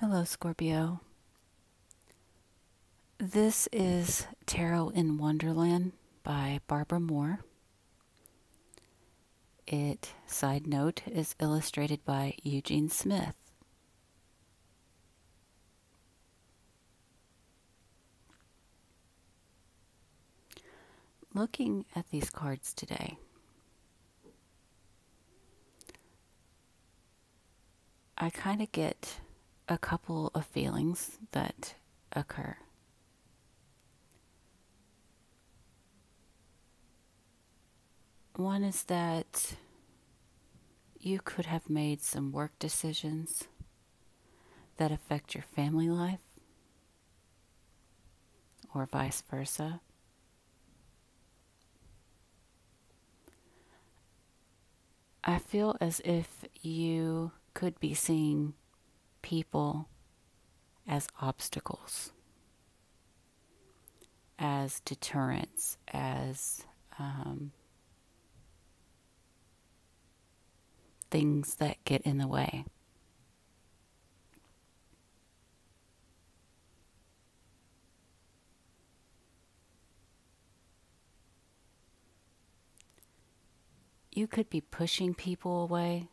Hello, Scorpio. This is Tarot in Wonderland by Barbara Moore. It, side note, is illustrated by Eugene Smith. Looking at these cards today, I kind of get a couple of feelings that occur. One is that you could have made some work decisions that affect your family life, or vice versa. I feel as if you could be seeing people as obstacles, as deterrents, as um, things that get in the way. You could be pushing people away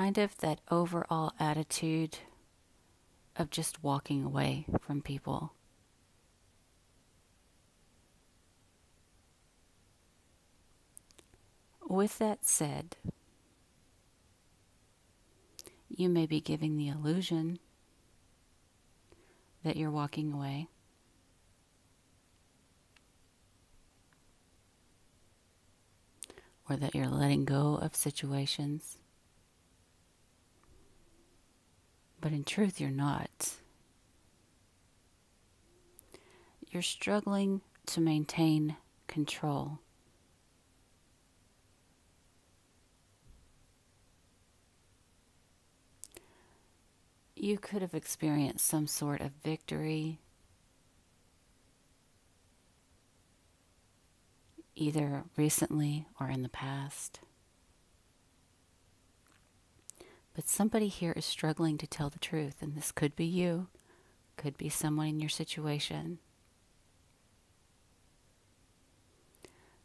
kind of that overall attitude of just walking away from people. With that said, you may be giving the illusion that you're walking away. Or that you're letting go of situations. But in truth, you're not. You're struggling to maintain control. You could have experienced some sort of victory, either recently or in the past. But somebody here is struggling to tell the truth, and this could be you, could be someone in your situation.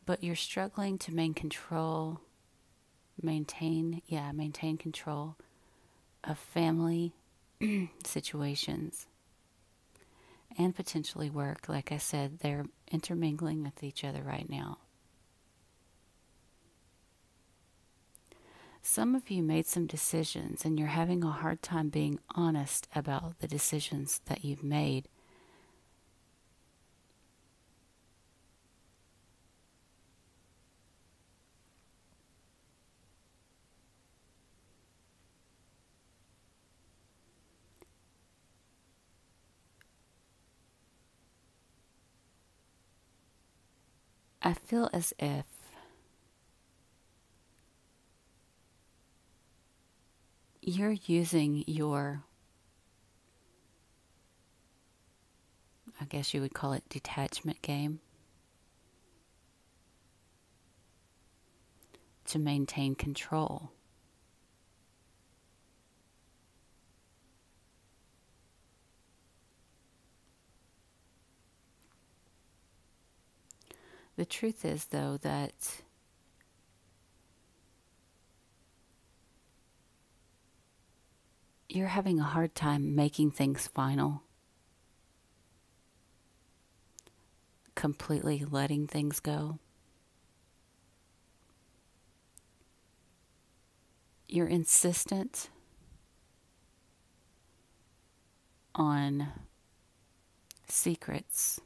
But you're struggling to maintain control, maintain, yeah, maintain control of family situations and potentially work. Like I said, they're intermingling with each other right now. Some of you made some decisions and you're having a hard time being honest about the decisions that you've made. I feel as if you're using your, I guess you would call it detachment game, to maintain control. The truth is, though, that you're having a hard time making things final, completely letting things go. You're insistent on secrets.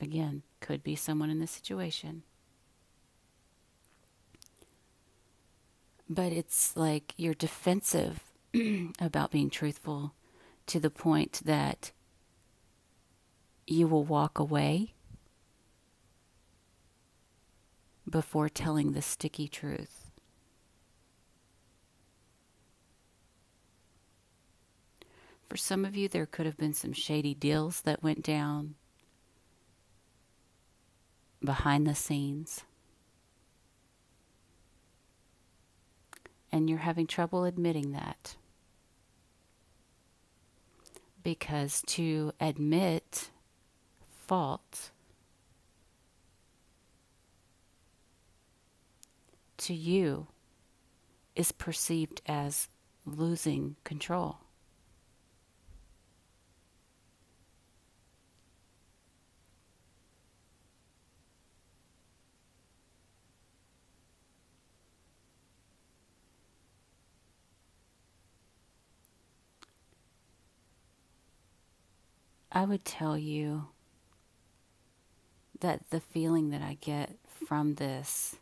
Again, could be someone in the situation. But it's like you're defensive about being truthful to the point that you will walk away before telling the sticky truth. For some of you, there could have been some shady deals that went down behind the scenes. And you're having trouble admitting that. Because to admit fault to you is perceived as losing control. I would tell you that the feeling that I get from this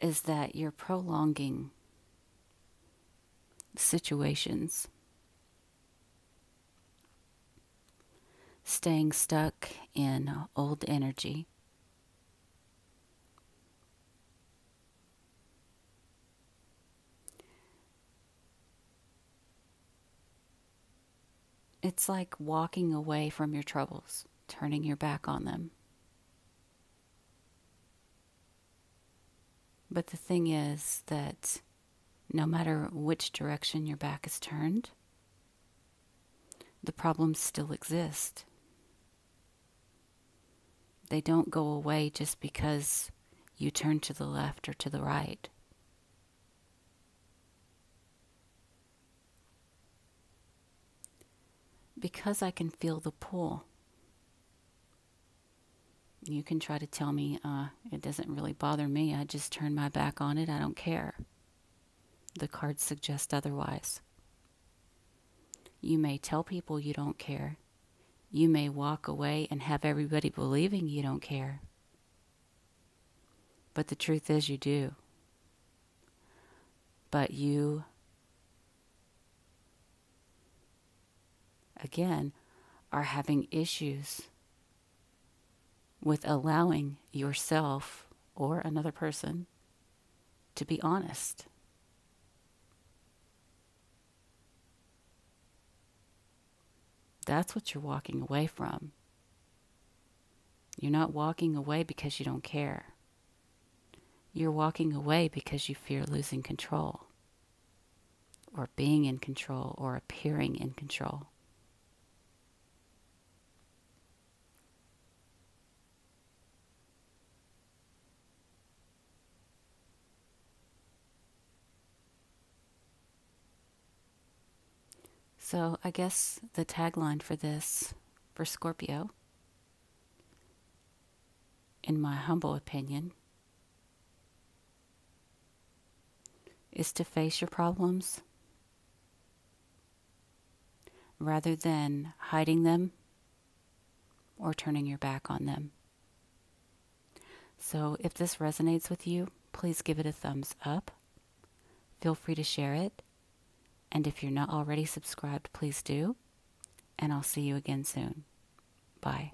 is that you're prolonging situations, staying stuck in old energy. It's like walking away from your troubles, turning your back on them. But the thing is that no matter which direction your back is turned, the problems still exist. They don't go away just because you turn to the left or to the right. Because I can feel the pull. You can try to tell me uh, it doesn't really bother me. I just turn my back on it. I don't care. The cards suggest otherwise. You may tell people you don't care. You may walk away and have everybody believing you don't care. But the truth is, you do. But you again, are having issues with allowing yourself or another person to be honest. That's what you're walking away from. You're not walking away because you don't care. You're walking away because you fear losing control, or being in control, or appearing in control. So I guess the tagline for this, for Scorpio, in my humble opinion, is to face your problems rather than hiding them or turning your back on them. So if this resonates with you, please give it a thumbs up. Feel free to share it and if you're not already subscribed, please do. And I'll see you again soon. Bye.